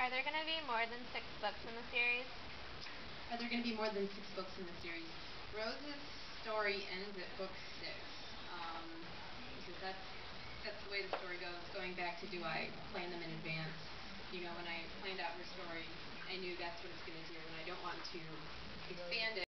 Are there going to be more than six books in the series? Are there going to be more than six books in the series? Rose's story ends at book six. Um, because that's that's the way the story goes. Going back to do I plan them in advance? You know, when I planned out her story, I knew that's what it's going to do, and I don't want to expand it.